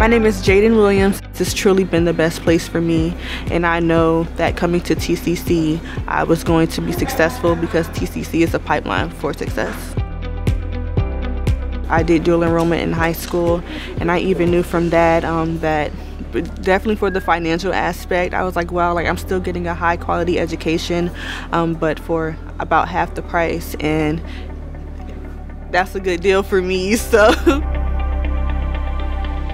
My name is Jaidan Williams. This has truly been the best place for me, and I know that coming to TCC, I was going to be successful because TCC is a pipeline for success. I did dual enrollment in high school, and I even knew from that um, that definitely for the financial aspect, I was like, wow, like I'm still getting a high quality education, um, but for about half the price, and that's a good deal for me. So.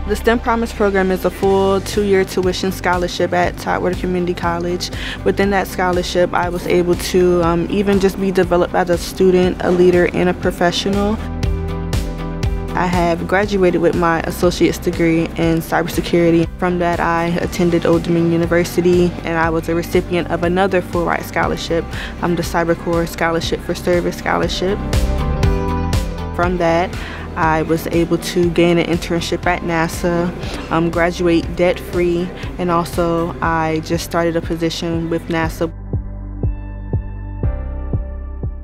The STEM Promise program is a full two-year tuition scholarship at Tidewater Community College. Within that scholarship, I was able to um, even just be developed as a student, a leader, and a professional. I have graduated with my associate's degree in cybersecurity. From that, I attended Old Dominion University and I was a recipient of another full ride scholarship, um, the CyberCorps Scholarship for Service Scholarship. From that, I was able to gain an internship at NASA, um, graduate debt free, and also I just started a position with NASA.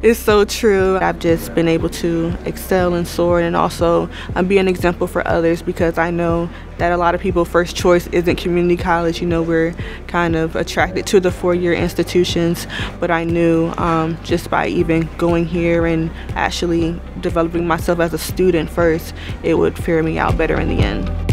It's so true. I've just been able to excel and soar and also um, be an example for others because I know that a lot of people first choice isn't community college. You know, we're kind of attracted to the four-year institutions, but I knew um, just by even going here and actually developing myself as a student first, it would fare me out better in the end.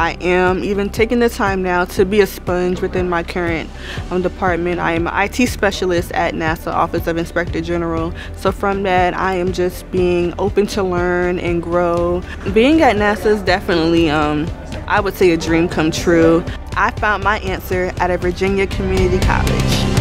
I am even taking the time now to be a sponge within my current um, department. I am an IT specialist at NASA Office of Inspector General. So from that, I am just being open to learn and grow. Being at NASA is definitely, um, I would say, a dream come true. I found my answer at a Virginia Community College.